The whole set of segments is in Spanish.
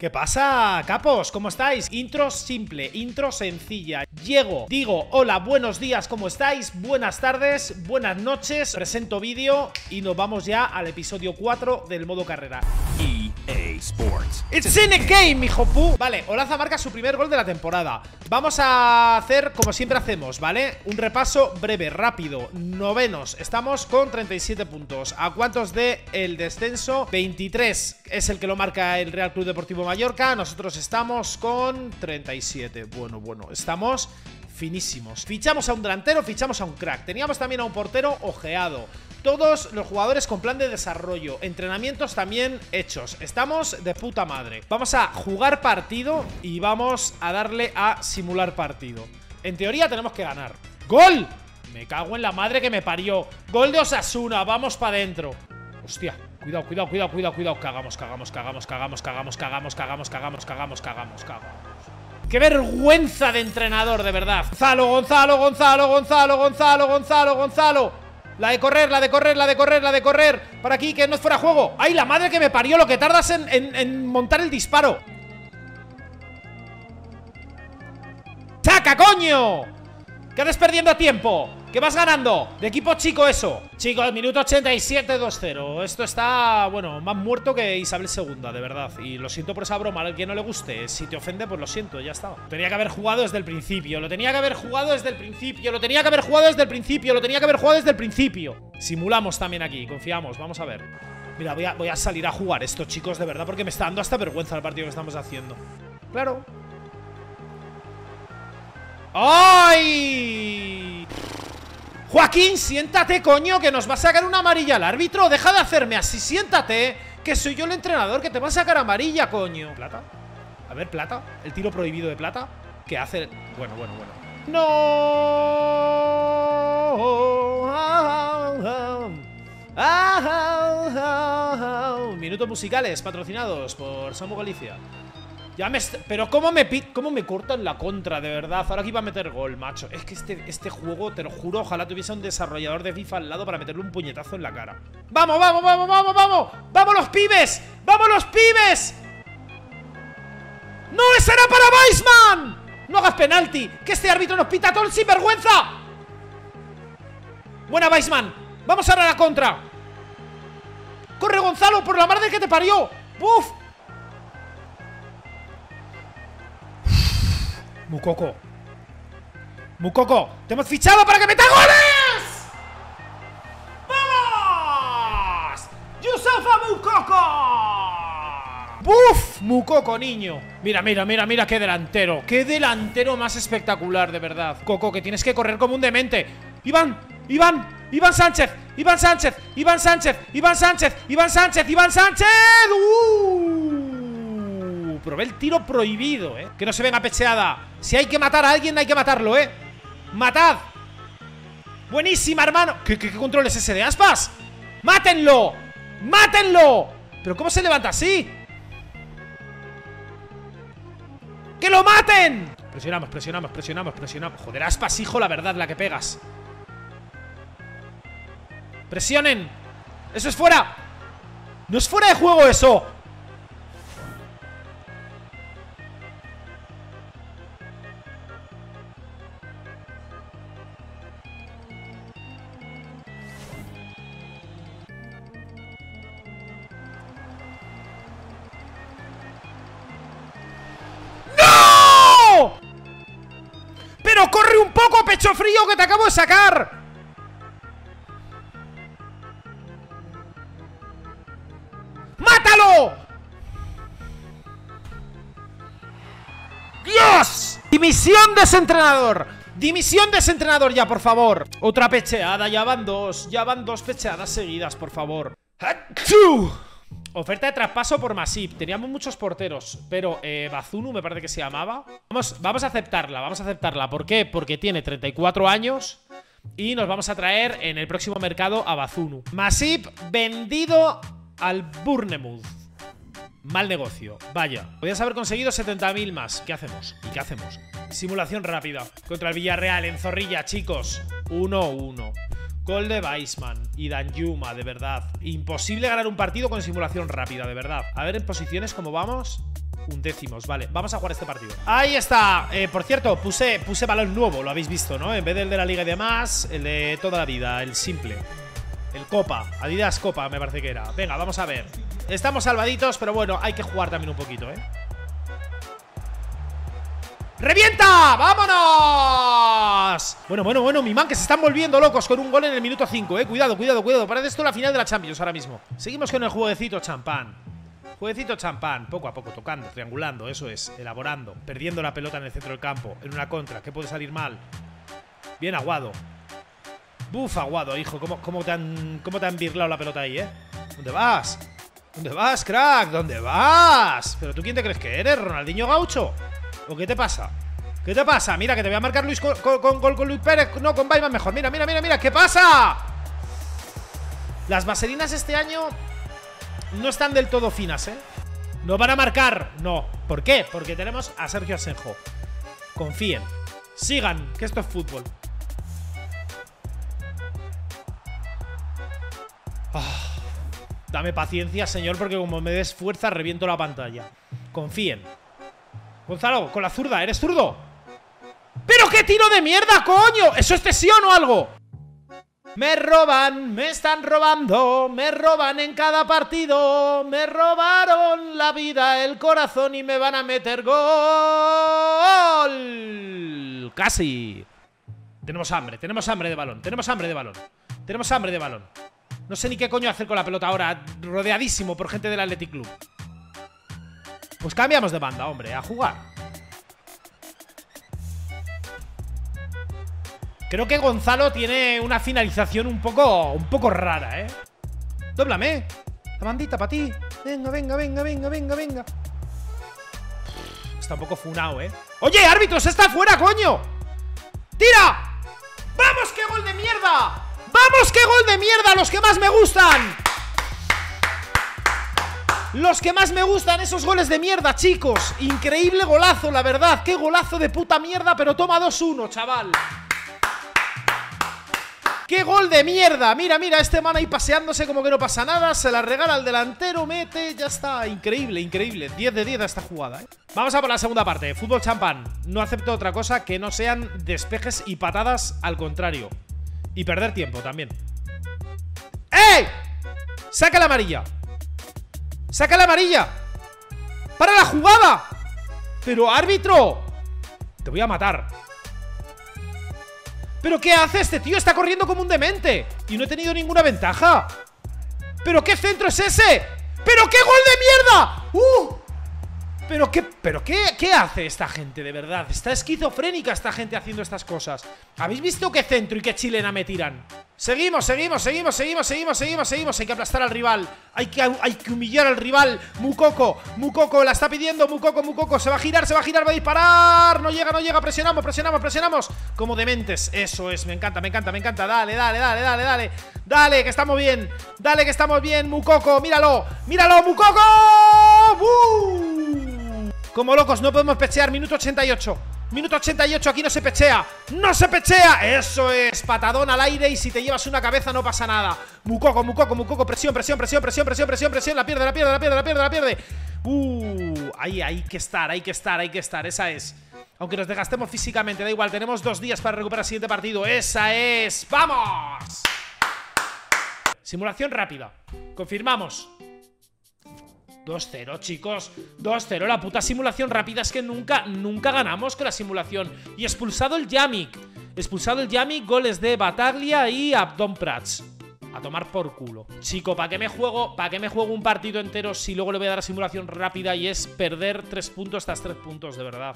¿Qué pasa, capos? ¿Cómo estáis? Intro simple, intro sencilla. Llego, digo, hola, buenos días, ¿cómo estáis? Buenas tardes, buenas noches. Presento vídeo y nos vamos ya al episodio 4 del modo carrera. EA Sports. It's in a game, hijo pu. Vale, Olaza marca su primer gol de la temporada. Vamos a hacer como siempre hacemos, ¿vale? Un repaso breve, rápido. Novenos. Estamos con 37 puntos. ¿A cuántos de el descenso? 23 es el que lo marca el Real Club Deportivo Mallorca. Nosotros estamos con 37. Bueno, bueno, estamos finísimos. Fichamos a un delantero, fichamos a un crack. Teníamos también a un portero ojeado. Todos los jugadores con plan de desarrollo. Entrenamientos también hechos. Estamos de puta madre. Vamos a jugar partido y vamos a darle a simular partido. En teoría tenemos que ganar. ¡Gol! Me cago en la madre que me parió. Gol de Osasuna, vamos para adentro. Hostia, cuidado, cuidado, cuidado, cuidado, cuidado. Cagamos, cagamos, cagamos, cagamos, cagamos, cagamos, cagamos, cagamos, cagamos, cagamos, cagamos. ¡Qué vergüenza de entrenador, de verdad! Gonzalo, Gonzalo, Gonzalo, Gonzalo, Gonzalo, Gonzalo, Gonzalo. La de correr, la de correr, la de correr, la de correr. Para aquí, que no es fuera juego. ¡Ay, la madre que me parió! Lo que tardas en, montar el disparo. ¡Saca, coño! Quedas perdiendo tiempo. ¿Qué vas ganando? De equipo chico eso. Chicos, minuto 87, 2-0. Esto está, bueno, más muerto que Isabel II, de verdad. Y lo siento por esa broma. Al que no le guste, si te ofende, pues lo siento, ya está. Tenía que haber jugado desde el principio. Lo tenía que haber jugado desde el principio. Lo tenía que haber jugado desde el principio. Lo tenía que haber jugado desde el principio. Simulamos también aquí, confiamos. Vamos a ver. Mira, voy a, voy a salir a jugar esto, chicos, de verdad, porque me está dando hasta vergüenza el partido que estamos haciendo. Claro. ¡Ay! Joaquín, siéntate, coño, que nos va a sacar una amarilla el árbitro. Deja de hacerme así, siéntate. Que soy yo el entrenador que te va a sacar amarilla, coño. ¿Plata? A ver, plata. El tiro prohibido de plata. ¿Qué hace? Bueno, bueno, bueno. No. Minutos musicales patrocinados por Samu Galicia. Ya me Pero ¿cómo me, cómo me cortan la contra, de verdad Ahora aquí va a meter gol, macho Es que este, este juego, te lo juro, ojalá tuviese un desarrollador de FIFA al lado Para meterle un puñetazo en la cara ¡Vamos, vamos, vamos, vamos, vamos! ¡Vamos los pibes! ¡Vamos los pibes! ¡No, ese era para Weisman! ¡No hagas penalti! ¡Que este árbitro nos pita todo el sinvergüenza! Buena Weisman Vamos ahora a la contra ¡Corre Gonzalo, por la madre que te parió! ¡Uf! Mukoko Mukoko ¡Te hemos fichado para que meta goles! ¡Vamos! ¡Yusufa Mukoko! ¡Buf! Mukoko, niño Mira, mira, mira, mira qué delantero Qué delantero más espectacular, de verdad Coco, que tienes que correr como un demente ¡Iván! ¡Iván! ¡Iván Sánchez! ¡Iván Sánchez! ¡Iván Sánchez! ¡Iván Sánchez! ¡Iván Sánchez! ¡Iván Sánchez! ¡Uh! Probé el tiro prohibido, ¿eh? Que no se venga pecheada Si hay que matar a alguien, hay que matarlo, ¿eh? ¡Matad! ¡Buenísima, hermano! ¿Qué, qué, qué control es ese de aspas? ¡Mátenlo! ¡Mátenlo! ¿Pero cómo se levanta así? ¡Que lo maten! Presionamos, presionamos, presionamos, presionamos Joder, aspas, hijo, la verdad, la que pegas ¡Presionen! ¡Eso es fuera! ¡No es fuera de juego eso! Corre un poco, pecho frío, que te acabo de sacar. ¡Mátalo! ¡Dios! Dimisión de ese entrenador. Dimisión de ese entrenador ya, por favor. Otra pecheada, ya van dos. Ya van dos pecheadas seguidas, por favor. ¡Achú! Oferta de traspaso por Masip. Teníamos muchos porteros, pero eh, Bazunu me parece que se llamaba. Vamos, vamos a aceptarla, vamos a aceptarla. ¿Por qué? Porque tiene 34 años y nos vamos a traer en el próximo mercado a Bazunu. Masip vendido al Burnemouth. Mal negocio, vaya. Podías haber conseguido 70.000 más. ¿Qué hacemos? ¿Y qué hacemos? Simulación rápida contra el Villarreal en Zorrilla, chicos. 1-1. Gol de Weissman y Danjuma, de verdad. Imposible ganar un partido con simulación rápida, de verdad. A ver en posiciones cómo vamos. undécimos, vale. Vamos a jugar este partido. Ahí está. Eh, por cierto, puse, puse balón nuevo, lo habéis visto, ¿no? En vez del de la liga y demás, el de toda la vida, el simple. El Copa, Adidas Copa me parece que era Venga, vamos a ver Estamos salvaditos, pero bueno, hay que jugar también un poquito, ¿eh? ¡Revienta! ¡Vámonos! Bueno, bueno, bueno, mi man que se están volviendo locos con un gol en el minuto 5, eh Cuidado, cuidado, cuidado Parece esto la final de la Champions ahora mismo Seguimos con el jueguecito champán Jueguecito champán, poco a poco, tocando, triangulando Eso es, elaborando Perdiendo la pelota en el centro del campo En una contra, ¿qué puede salir mal? Bien aguado Buf, aguado, hijo ¿Cómo, cómo, te han, ¿Cómo te han virlado la pelota ahí, eh? ¿Dónde vas? ¿Dónde vas, crack? ¿Dónde vas? ¿Pero tú quién te crees que eres? ¿Ronaldinho Gaucho? ¿O qué te pasa? ¿Qué te pasa? Mira, que te voy a marcar Luis con, Luis Pérez No, con Bayman mejor Mira, mira, mira, mira ¿Qué pasa? Las vaselinas este año No están del todo finas, ¿eh? No van a marcar No ¿Por qué? Porque tenemos a Sergio Asenjo Confíen Sigan Que esto es fútbol dame paciencia, señor Porque como me des fuerza reviento la pantalla Confíen Gonzalo, con la zurda, ¿eres zurdo? ¡Pero qué tiro de mierda, coño! ¿Eso es cesión o algo? Me roban, me están robando, me roban en cada partido, me robaron la vida, el corazón y me van a meter gol. Casi. Tenemos hambre, tenemos hambre de balón, tenemos hambre de balón. Tenemos hambre de balón. No sé ni qué coño hacer con la pelota ahora, rodeadísimo por gente del Athletic Club. Pues cambiamos de banda, hombre, a jugar. Creo que Gonzalo tiene una finalización un poco, un poco rara, ¿eh? Dóblame. La bandita para ti. Venga, venga, venga, venga, venga, venga. Está un poco funado, ¿eh? ¡Oye, árbitros! ¡Está fuera, coño! ¡Tira! ¡Vamos, qué gol de mierda! ¡Vamos, qué gol de mierda! ¡Los que más me gustan! Los que más me gustan esos goles de mierda, chicos. Increíble golazo, la verdad. Qué golazo de puta mierda, pero toma 2-1, chaval. ¡Qué gol de mierda! Mira, mira, este man ahí paseándose como que no pasa nada. Se la regala al delantero, mete, ya está. Increíble, increíble, 10 de 10 a esta jugada ¿eh? Vamos a por la segunda parte, fútbol champán. No acepto otra cosa que no sean despejes y patadas al contrario Y perder tiempo también ¡Ey! Saca la amarilla ¡Saca la amarilla! ¡Para la jugada! ¡Pero árbitro! Te voy a matar ¿Pero qué hace este tío? Está corriendo como un demente Y no he tenido ninguna ventaja ¿Pero qué centro es ese? ¡Pero qué gol de mierda! ¡Uh! ¿Pero qué, pero qué, qué hace esta gente, de verdad? Está esquizofrénica esta gente haciendo estas cosas. ¿Habéis visto qué centro y qué chilena me tiran? Seguimos, seguimos, seguimos, seguimos, seguimos, seguimos, seguimos. Hay que aplastar al rival. Hay que, hay que humillar al rival. Mukoko, Mukoko, la está pidiendo. Mukoko, Mukoko Se va a girar, se va a girar, va a disparar. No llega, no llega, presionamos, presionamos, presionamos. Como dementes, eso es, me encanta, me encanta, me encanta. Dale, dale, dale, dale, dale. Dale, que estamos bien. Dale, que estamos bien, Mukoko, míralo Míralo, Mukoko Como locos, no podemos pechear, minuto 88 Minuto 88, aquí no se pechea. ¡No se pechea! Eso es, patadón al aire y si te llevas una cabeza no pasa nada. Mucoco, Mucoco, Mucoco, presión, presión, presión, presión, presión, presión, presión La pierde, la pierde, la pierde, la pierde, la pierde. Uh, ahí hay que estar, hay que estar, hay que estar, esa es. Aunque nos desgastemos físicamente, da igual, tenemos dos días para recuperar el siguiente partido. Esa es, ¡vamos! Simulación rápida. Confirmamos 2-0, chicos 2-0, la puta simulación rápida Es que nunca, nunca ganamos con la simulación Y expulsado el Yamik Expulsado el Yamik, goles de Bataglia y Abdon Prats a tomar por culo. Chico, ¿para qué me juego? ¿Para qué me juego un partido entero si luego le voy a dar a simulación rápida y es perder tres puntos tras tres puntos, de verdad?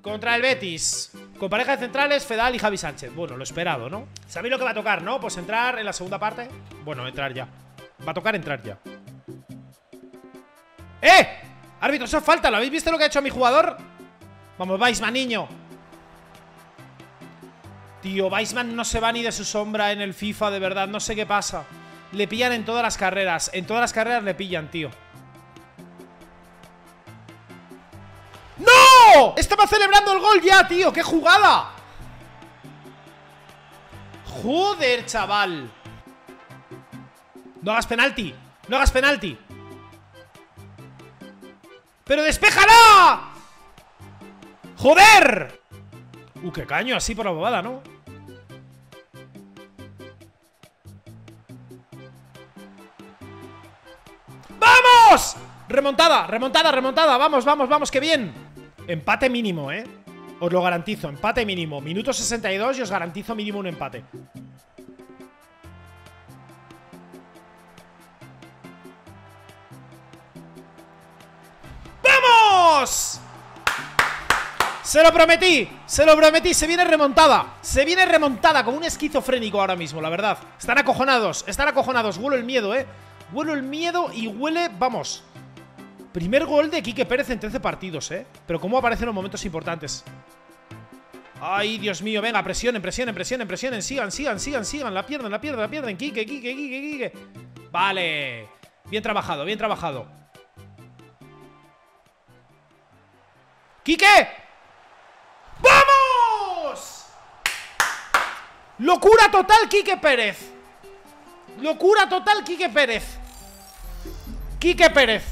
Contra el Betis. Con pareja de centrales, Fedal y Javi Sánchez. Bueno, lo esperado, ¿no? ¿Sabéis lo que va a tocar, no? Pues entrar en la segunda parte. Bueno, entrar ya. Va a tocar entrar ya. ¡Eh! Árbitro, eso falta. ¿Lo habéis visto lo que ha hecho mi jugador? Vamos, Weisman, niño. Tío, Weisman no se va ni de su sombra en el FIFA, de verdad. No sé qué pasa. Le pillan en todas las carreras. En todas las carreras le pillan, tío. ¡No! Estaba celebrando el gol ya, tío. ¡Qué jugada! Joder, chaval. No hagas penalti. No hagas penalti. ¡Pero despéjala! ¡Joder! Uh, qué caño, así por la bobada, ¿no? ¡Vamos! Remontada, remontada, remontada Vamos, vamos, vamos, qué bien Empate mínimo, ¿eh? Os lo garantizo, empate mínimo Minuto 62 y os garantizo mínimo un empate Se lo prometí, se lo prometí, se viene remontada Se viene remontada, como un esquizofrénico ahora mismo, la verdad. Están acojonados, están acojonados. Huelo el miedo, eh Huelo el miedo y huele, vamos. Primer gol de Quique Pérez en 13 partidos, eh Pero cómo aparecen los momentos importantes. Ay, Dios mío, venga, presionen, presionen, presionen, presionen. Sigan, sigan, sigan, sigan, la pierden, la pierden, la pierden. Quique, Quique, Quique, Quique. Vale. Bien trabajado, bien trabajado ¡Quique! ¡Vamos! Locura total, Quique Pérez. Locura total, Quique Pérez. Quique Pérez.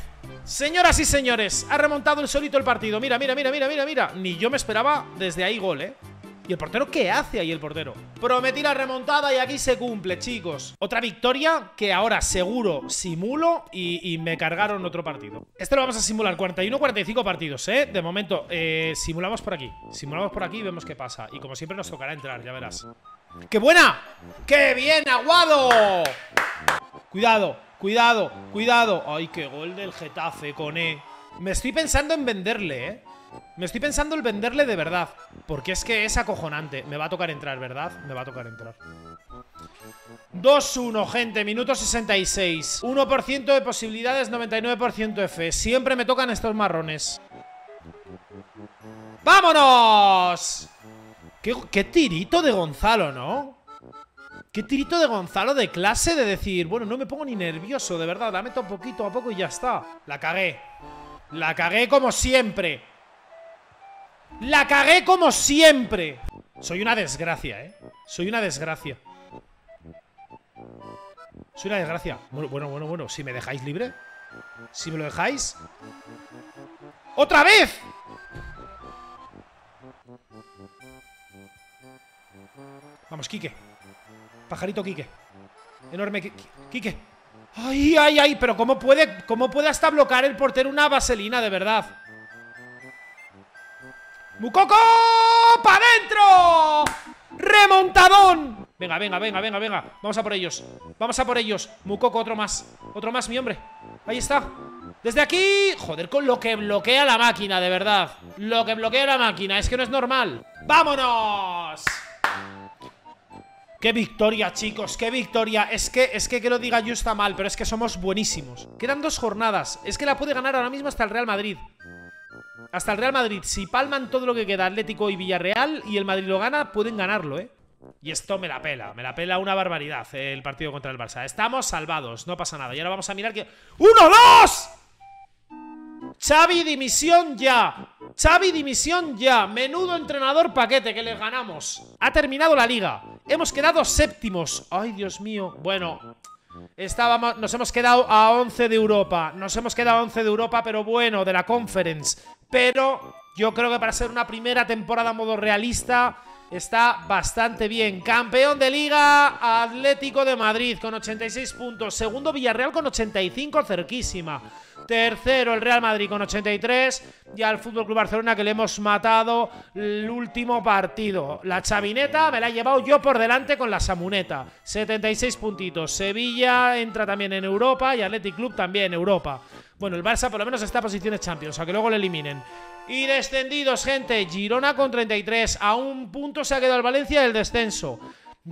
Señoras y señores, ha remontado el solito el partido. Mira, mira, mira, mira, mira, mira. Ni yo me esperaba desde ahí gol, ¿eh? ¿Y el portero qué hace ahí el portero? Prometí la remontada y aquí se cumple, chicos. Otra victoria que ahora seguro simulo y, me cargaron otro partido. Este lo vamos a simular 41-45 partidos, ¿eh? De momento, eh, simulamos por aquí. Simulamos por aquí y vemos qué pasa. Y como siempre nos tocará entrar, ya verás. ¡Qué buena! ¡Qué bien, Aguado! Cuidado, cuidado, cuidado. ¡Ay, qué gol del Getafe, con E! Me estoy pensando en venderle, ¿eh? Me estoy pensando el venderle de verdad Porque es que es acojonante. Me va a tocar entrar, ¿verdad? Me va a tocar entrar. 2-1, gente, minuto 66 1% de posibilidades, 99% de fe. Siempre me tocan estos marrones. ¡Vámonos! ¿Qué, qué tirito de Gonzalo, ¿no? Qué tirito de Gonzalo de clase de decir Bueno, no me pongo ni nervioso, de verdad La meto poquito a poco y ya está La cagué. La cagué como siempre la cagué como siempre. Soy una desgracia, eh Soy una desgracia. Soy una desgracia. Bueno, bueno, bueno, bueno Si me dejáis libre. Si me lo dejáis. ¡Otra vez! Vamos, Quique. Pajarito Quique. Enorme Quique. ¡Ay, ay, ay! Pero ¿cómo puede, cómo puede hasta bloquear el portero una vaselina, de verdad? ¡Mucoco! ¡Pa' dentro! ¡Remontadón! Venga, venga, venga, venga, venga Vamos a por ellos Vamos a por ellos Mucoco, otro más Otro más, mi hombre Ahí está Desde aquí Joder, con lo que bloquea la máquina, de verdad Lo que bloquea la máquina Es que no es normal ¡Vámonos! ¡Qué victoria, chicos! ¡Qué victoria! Es que, es que que lo diga yo está mal Pero es que somos buenísimos Quedan dos jornadas Es que la puede ganar ahora mismo hasta el Real Madrid hasta el Real Madrid, si palman todo lo que queda Atlético y Villarreal y el Madrid lo gana, pueden ganarlo, ¿eh? Y esto me la pela, me la pela una barbaridad eh, el partido contra el Barça. Estamos salvados, no pasa nada. Y ahora vamos a mirar que... ¡Uno, dos! Xavi, dimisión ya. Xavi, dimisión ya. Menudo entrenador paquete que les ganamos. Ha terminado la liga. Hemos quedado séptimos. Ay, Dios mío. Bueno, Estábamos, nos hemos quedado a 11 de Europa. Nos hemos quedado a 11 de Europa, pero bueno, de la Conference. Pero yo creo que para ser una primera temporada a modo realista está bastante bien. Campeón de Liga Atlético de Madrid con 86 puntos. Segundo Villarreal con 85, cerquísima. Tercero el Real Madrid con 83 y al Fútbol Club Barcelona que le hemos matado el último partido. La chavineta me la he llevado yo por delante con la samuneta. 76 puntitos. Sevilla entra también en Europa y Athletic Club también en Europa. Bueno, el Barça por lo menos está en posiciones Champions, a que luego le eliminen. Y descendidos, gente. Girona con 33. A un punto se ha quedado el Valencia del descenso.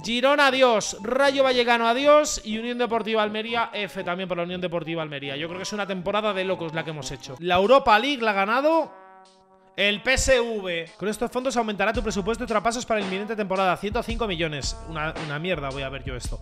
Girona, adiós. Rayo Vallecano, adiós. Y Unión Deportiva Almería, F también por la Unión Deportiva Almería. Yo creo que es una temporada de locos la que hemos hecho. La Europa League la ha ganado el PSV. Con estos fondos aumentará tu presupuesto y traspasos para la inminente temporada. 105 millones. Una, una mierda voy a ver yo esto.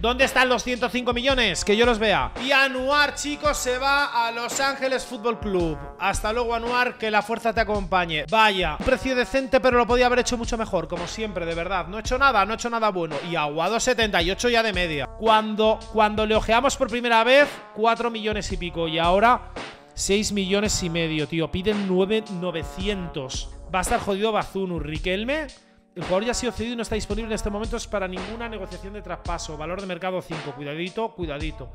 ¿Dónde están los 105 millones? Que yo los vea. Y Anuar, chicos, se va a Los Ángeles Fútbol Club. Hasta luego, Anuar, que la fuerza te acompañe. Vaya, precio decente, pero lo podía haber hecho mucho mejor, como siempre, de verdad. No he hecho nada, no he hecho nada bueno. Y Aguado 78 ya de media. Cuando, cuando le ojeamos por primera vez, 4 millones y pico. Y ahora 6 millones y medio, tío. Piden 9,900. Va a estar jodido Bazunu. Riquelme. El jugador ya ha sido cedido y no está disponible en este momento para ninguna negociación de traspaso. Valor de mercado 5. Cuidadito, cuidadito.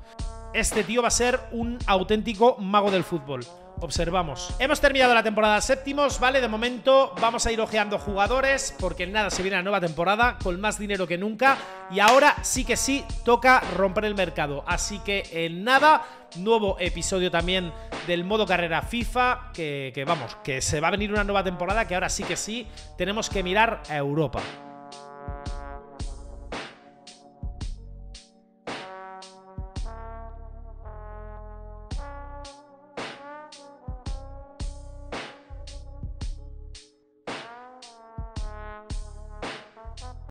Este tío va a ser un auténtico mago del fútbol. Observamos. Hemos terminado la temporada séptimos, ¿vale? De momento vamos a ir ojeando jugadores porque nada, se viene la nueva temporada con más dinero que nunca y ahora sí que sí toca romper el mercado. Así que en nada, nuevo episodio también del modo carrera FIFA que, que vamos, que se va a venir una nueva temporada que ahora sí que sí tenemos que mirar a Europa.